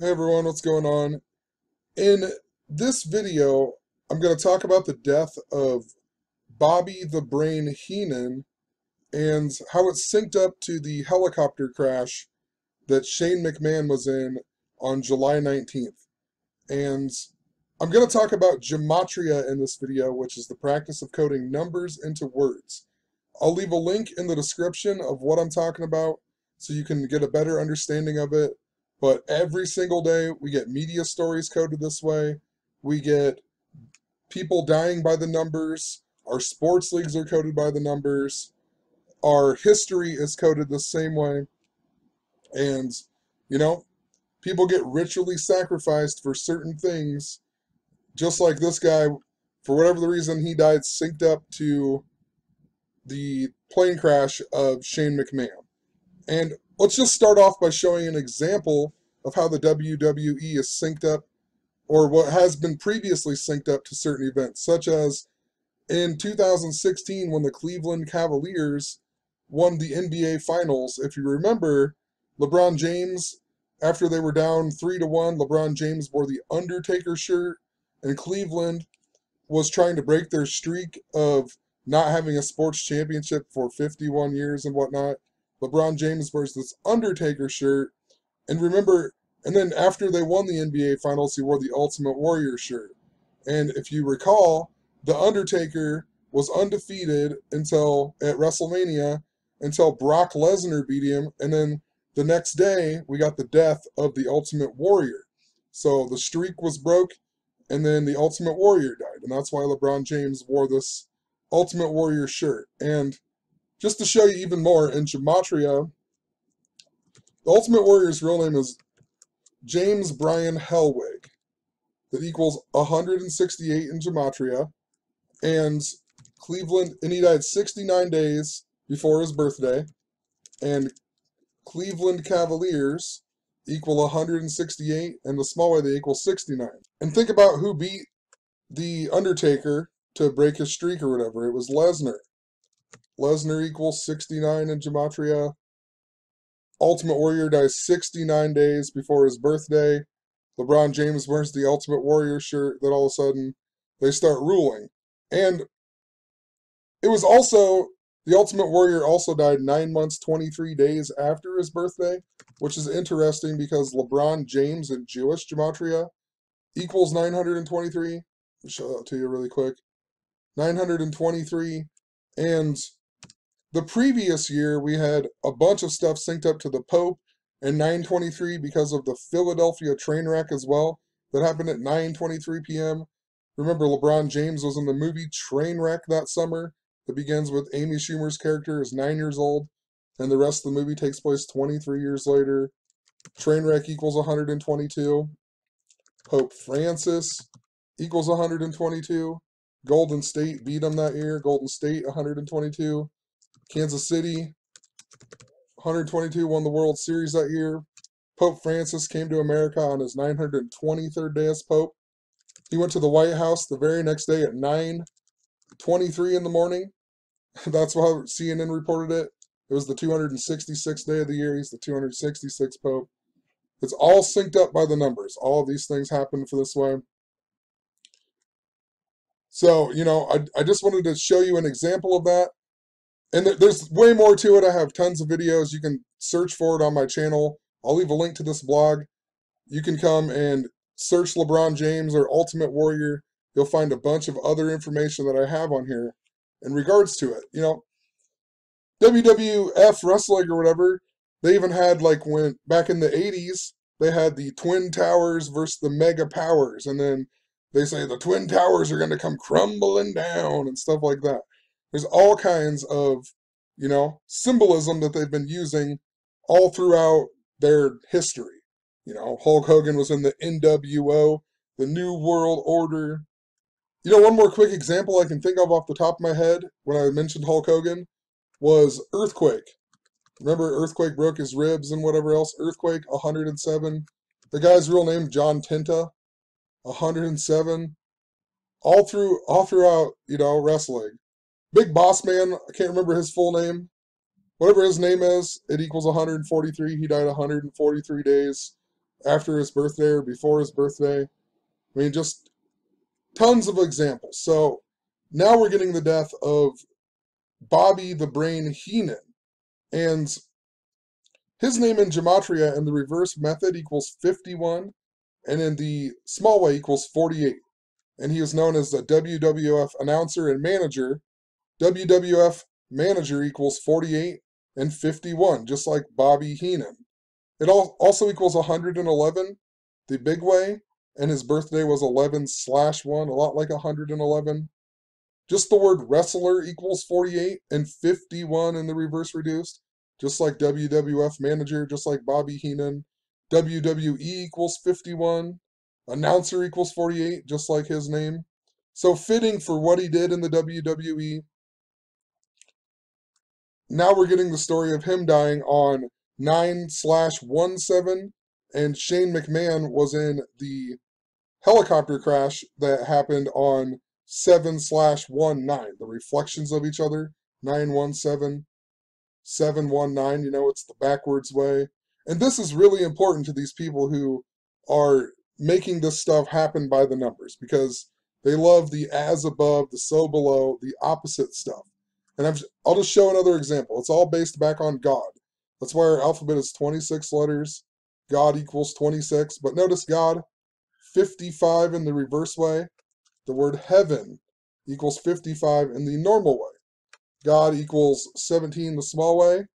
Hey everyone, what's going on? In this video, I'm going to talk about the death of Bobby the Brain Heenan and how it synced up to the helicopter crash that Shane McMahon was in on July 19th. And I'm going to talk about gematria in this video, which is the practice of coding numbers into words. I'll leave a link in the description of what I'm talking about so you can get a better understanding of it but every single day, we get media stories coded this way. We get people dying by the numbers. Our sports leagues are coded by the numbers. Our history is coded the same way. And, you know, people get ritually sacrificed for certain things, just like this guy, for whatever the reason, he died synced up to the plane crash of Shane McMahon. And let's just start off by showing an example of how the WWE is synced up or what has been previously synced up to certain events, such as in 2016 when the Cleveland Cavaliers won the NBA Finals. If you remember, LeBron James, after they were down 3 to 1, LeBron James wore the Undertaker shirt, and Cleveland was trying to break their streak of not having a sports championship for 51 years and whatnot. LeBron James wears this Undertaker shirt. And remember, and then after they won the NBA Finals, he wore the Ultimate Warrior shirt. And if you recall, The Undertaker was undefeated until at WrestleMania until Brock Lesnar beat him. And then the next day, we got the death of the Ultimate Warrior. So the streak was broke, and then the Ultimate Warrior died. And that's why LeBron James wore this Ultimate Warrior shirt. And just to show you even more, in Gematria, the Ultimate Warrior's real name is James Bryan Hellwig. That equals 168 in Gematria. And Cleveland, and he died 69 days before his birthday. And Cleveland Cavaliers equal 168, and the small way they equal 69. And think about who beat The Undertaker to break his streak or whatever. It was Lesnar. Lesnar equals 69 in Gematria. Ultimate Warrior dies 69 days before his birthday. LeBron James wears the Ultimate Warrior shirt. Then all of a sudden, they start ruling. And it was also the Ultimate Warrior also died nine months, 23 days after his birthday, which is interesting because LeBron James in Jewish gematria equals 923. I'll show that to you really quick. 923. And the previous year, we had a bunch of stuff synced up to the Pope and 923 because of the Philadelphia train wreck as well that happened at 9:23 p.m. Remember, LeBron James was in the movie Trainwreck that summer. That begins with Amy Schumer's character is nine years old, and the rest of the movie takes place 23 years later. Trainwreck equals 122. Pope Francis equals 122. Golden State beat them that year. Golden State 122. Kansas City, 122, won the World Series that year. Pope Francis came to America on his 923rd day as Pope. He went to the White House the very next day at 9:23 in the morning. That's how CNN reported it. It was the 266th day of the year. He's the 266th Pope. It's all synced up by the numbers. All of these things happen for this way. So, you know, I, I just wanted to show you an example of that and there's way more to it. I have tons of videos. You can search for it on my channel. I'll leave a link to this blog. You can come and search LeBron James or Ultimate Warrior. You'll find a bunch of other information that I have on here in regards to it. You know, WWF Wrestling or whatever, they even had like when back in the 80s, they had the Twin Towers versus the Mega Powers. And then they say the Twin Towers are going to come crumbling down and stuff like that. There's all kinds of, you know, symbolism that they've been using all throughout their history. You know, Hulk Hogan was in the NWO, the New World Order. You know, one more quick example I can think of off the top of my head when I mentioned Hulk Hogan was Earthquake. Remember, Earthquake broke his ribs and whatever else? Earthquake, 107. The guy's real name, John Tenta, 107. All through, all throughout, you know, wrestling. Big Boss Man, I can't remember his full name. Whatever his name is, it equals 143. He died 143 days after his birthday or before his birthday. I mean, just tons of examples. So now we're getting the death of Bobby the Brain Heenan. And his name in Gematria in the reverse method equals 51, and in the small way equals 48. And he is known as the WWF announcer and manager. WWF manager equals 48 and 51, just like Bobby Heenan. It also equals 111, the big way, and his birthday was 11 slash 1, a lot like 111. Just the word wrestler equals 48 and 51 in the reverse reduced, just like WWF manager, just like Bobby Heenan. WWE equals 51. Announcer equals 48, just like his name. So fitting for what he did in the WWE. Now we're getting the story of him dying on 9 slash 17, and Shane McMahon was in the helicopter crash that happened on 7 slash 19. The reflections of each other, 917, 719, you know, it's the backwards way. And this is really important to these people who are making this stuff happen by the numbers because they love the as above, the so below, the opposite stuff. And i will just show another example. It's all based back on God. That's why our alphabet is 26 letters. God equals 26. But notice God, 55 in the reverse way. The word heaven equals 55 in the normal way. God equals 17 the small way.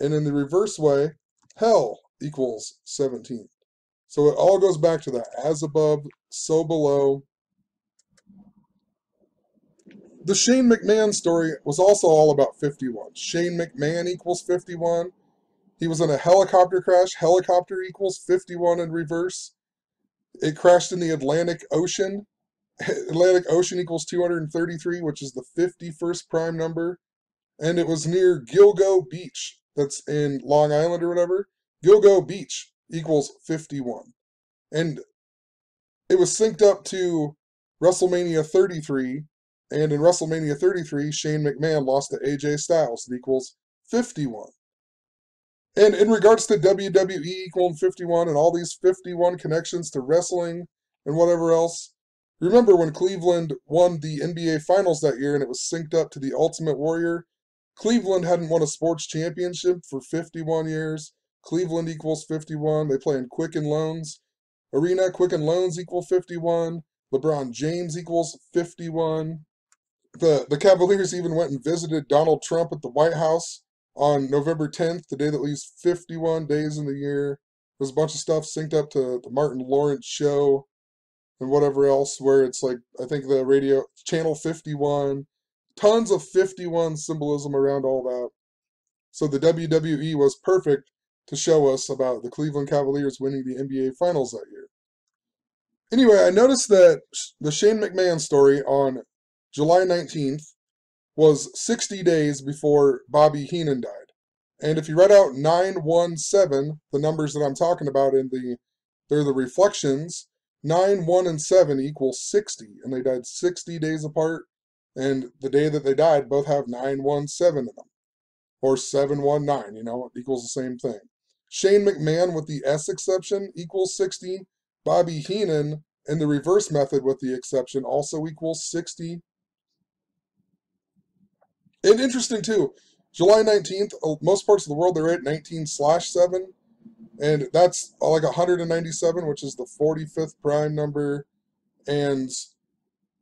And in the reverse way, hell equals 17. So it all goes back to that. As above, so below. The Shane McMahon story was also all about 51. Shane McMahon equals 51. He was in a helicopter crash. Helicopter equals 51 in reverse. It crashed in the Atlantic Ocean. Atlantic Ocean equals 233, which is the 51st prime number. And it was near Gilgo Beach, that's in Long Island or whatever. Gilgo Beach equals 51. And it was synced up to WrestleMania 33. And in WrestleMania 33, Shane McMahon lost to AJ Styles. It equals 51. And in regards to WWE equaling 51 and all these 51 connections to wrestling and whatever else, remember when Cleveland won the NBA Finals that year and it was synced up to the Ultimate Warrior? Cleveland hadn't won a sports championship for 51 years. Cleveland equals 51. They play in Quicken Loans Arena. Quicken Loans equal 51. LeBron James equals 51. The, the Cavaliers even went and visited Donald Trump at the White House on November 10th, the day that leaves 51 days in the year. There's a bunch of stuff synced up to the Martin Lawrence show and whatever else, where it's like, I think the radio, channel 51, tons of 51 symbolism around all that. So the WWE was perfect to show us about the Cleveland Cavaliers winning the NBA Finals that year. Anyway, I noticed that the Shane McMahon story on July 19th was 60 days before Bobby Heenan died. And if you write out 917, the numbers that I'm talking about in the, they're the reflections, 9, 1, and 7 equals 60. And they died 60 days apart. And the day that they died, both have 917 in them. Or 719, you know, equals the same thing. Shane McMahon with the S exception equals 60. Bobby Heenan in the reverse method with the exception also equals 60. And interesting too, July 19th, uh, most parts of the world they're at 19 slash 7. And that's uh, like 197, which is the 45th prime number. And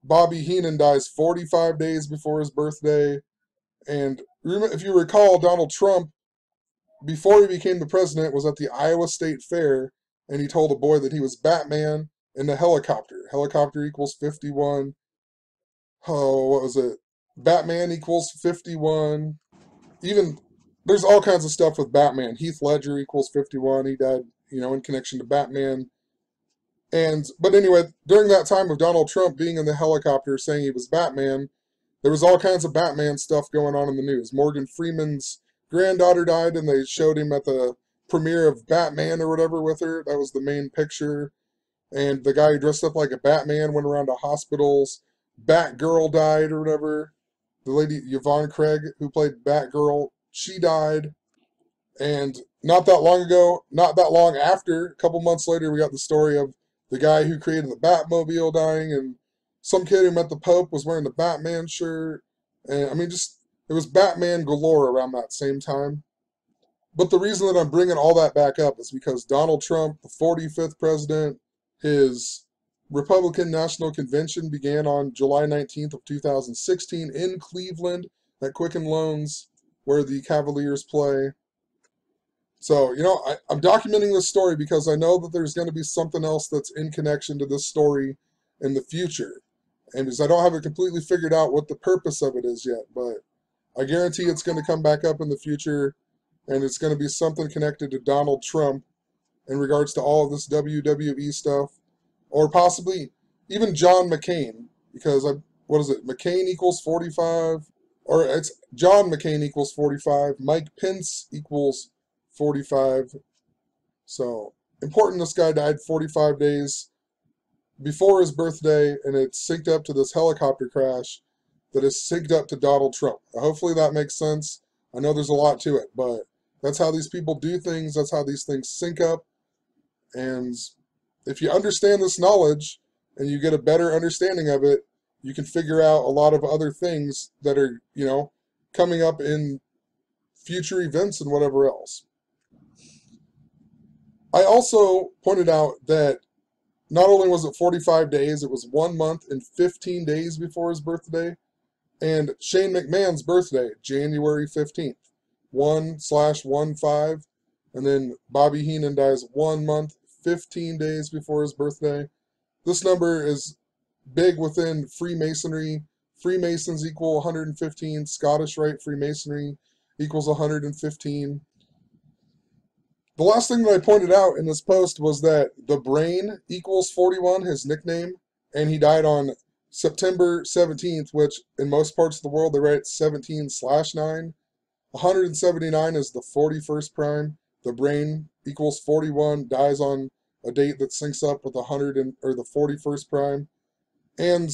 Bobby Heenan dies 45 days before his birthday. And if you recall, Donald Trump, before he became the president, was at the Iowa State Fair and he told a boy that he was Batman in the helicopter. Helicopter equals 51. Oh, what was it? Batman equals 51. Even there's all kinds of stuff with Batman. Heath Ledger equals 51. He died, you know, in connection to Batman. And but anyway, during that time of Donald Trump being in the helicopter saying he was Batman, there was all kinds of Batman stuff going on in the news. Morgan Freeman's granddaughter died and they showed him at the premiere of Batman or whatever with her. That was the main picture. And the guy who dressed up like a Batman went around to hospitals. Batgirl died or whatever the lady Yvonne Craig who played Batgirl, she died. And not that long ago, not that long after, a couple months later, we got the story of the guy who created the Batmobile dying, and some kid who met the Pope was wearing the Batman shirt. And I mean, just it was Batman galore around that same time. But the reason that I'm bringing all that back up is because Donald Trump, the 45th president, his Republican National Convention began on July 19th of 2016 in Cleveland at Quicken Loans, where the Cavaliers play. So, you know, I, am documenting this story because I know that there's going to be something else that's in connection to this story in the future. And because I don't have it completely figured out what the purpose of it is yet, but I guarantee it's going to come back up in the future and it's going to be something connected to Donald Trump in regards to all of this WWE stuff, or possibly even John McCain, because I, what is it? McCain equals 45, or it's John McCain equals 45, Mike Pence equals 45. So important this guy died 45 days before his birthday, and it's synced up to this helicopter crash that is synced up to Donald Trump. Hopefully that makes sense. I know there's a lot to it, but that's how these people do things. That's how these things sync up. And if you understand this knowledge and you get a better understanding of it, you can figure out a lot of other things that are, you know, coming up in future events and whatever else. I also pointed out that not only was it 45 days, it was one month and 15 days before his birthday, and Shane McMahon's birthday, January 15th, 1 slash 1 5, and then Bobby Heenan dies one month, 15 days before his birthday. This number is big within Freemasonry. Freemasons equal 115, Scottish Rite Freemasonry equals 115. The last thing that I pointed out in this post was that the brain equals 41, his nickname, and he died on September 17th, which in most parts of the world they write 17 slash 9. 179 is the 41st prime. The brain equals 41, dies on a date that syncs up with 100 and, or the 41st prime. And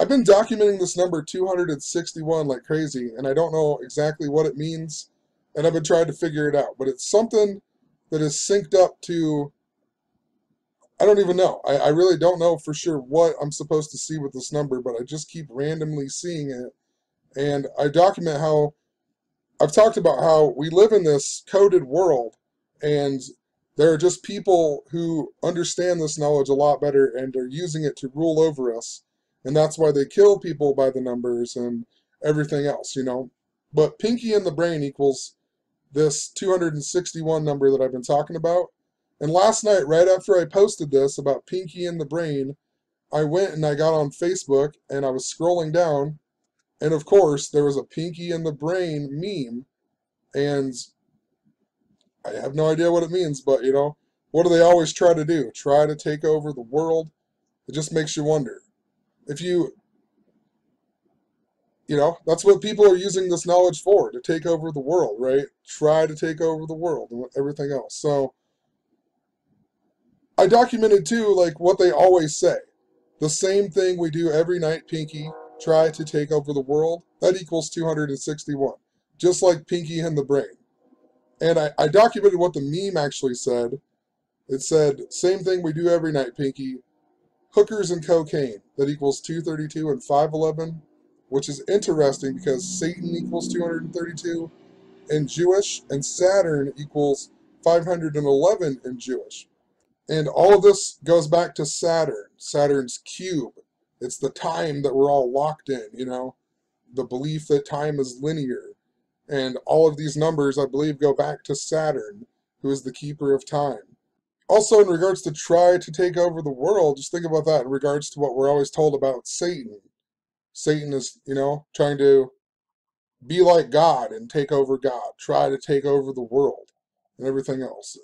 I've been documenting this number 261 like crazy, and I don't know exactly what it means, and I've been trying to figure it out. But it's something that is synced up to I don't even know. I, I really don't know for sure what I'm supposed to see with this number, but I just keep randomly seeing it. And I document how I've talked about how we live in this coded world and there are just people who understand this knowledge a lot better and are using it to rule over us. And that's why they kill people by the numbers and everything else, you know. But Pinky in the brain equals this 261 number that I've been talking about. And last night, right after I posted this about Pinky in the Brain, I went and I got on Facebook and I was scrolling down, and of course, there was a Pinky in the Brain meme, and I have no idea what it means, but you know, what do they always try to do? Try to take over the world? It just makes you wonder. If you you know, that's what people are using this knowledge for, to take over the world, right? Try to take over the world and everything else. So I documented too, like what they always say. The same thing we do every night, Pinky, try to take over the world. That equals 261. Just like Pinky and the Brain. And I, I documented what the meme actually said. It said, same thing we do every night, Pinky. Hookers and cocaine. That equals 232 and 511 which is interesting because Satan equals 232 in Jewish and Saturn equals 511 in Jewish. And all of this goes back to Saturn, Saturn's cube. It's the time that we're all locked in, you know, the belief that time is linear. And all of these numbers, I believe, go back to Saturn, who is the keeper of time. Also, in regards to try to take over the world, just think about that in regards to what we're always told about Satan. Satan is, you know, trying to be like God and take over God, try to take over the world and everything else.